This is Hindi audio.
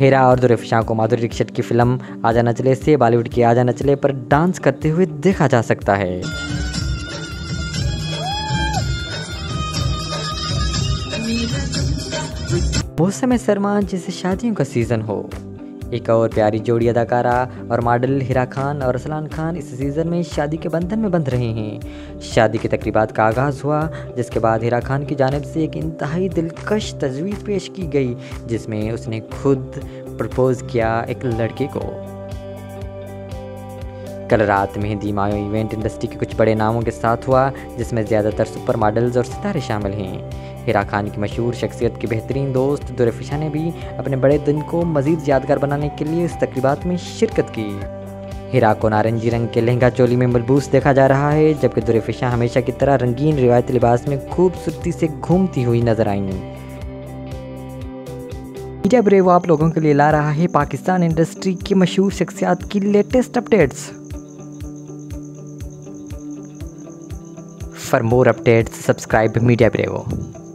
हीरा और दुर्फिशा को माधुरी दीक्षित की फ़िल्म आजा नचले चले से बॉलीवुड की आजा नचले चले, पर डांस करते हुए देखा जा सकता है। मौसम शर्मा, जैसे शादियों का सीज़न हो। एक और प्यारी जोड़ी अदाकारा और मॉडल हिरा खान और असलान खान इस सीज़न में शादी के बंधन में बंध रहे हैं। शादी की तकरीबात का आगाज़ हुआ, जिसके बाद हिरा खान की जानब से एक इंतहाई दिलकश तजवीज़ पेश की गई, जिसमें उसने खुद प्रपोज़ किया एक लड़के को। कल रात मेहंदी मायो इवेंट इंडस्ट्री के कुछ बड़े नामों के साथ हुआ, जिसमें ज़्यादातर सुपर मॉडल्स और सितारे शामिल हैं। हिरा खान की मशहूर शख्सियत के बेहतरीन दोस्त दुरफिशा ने भी अपने बड़े दिन को मज़ीद यादगार बनाने के लिए इस तकरीबात में शिरकत की। हिरा को नारंगी रंग के लहंगा चोली में मलबूस देखा जा रहा है जबकि दुरफिशा हमेशा की तरह रंगीन रिवायती लिबास में खूबसूरती से घूमती हुई नज़र आई। मीडिया ब्रेव आप लोगों के लिए ला रहा है पाकिस्तान इंडस्ट्री की मशहूर शख्सियात की latest updates. For more updates, subscribe media Brevo.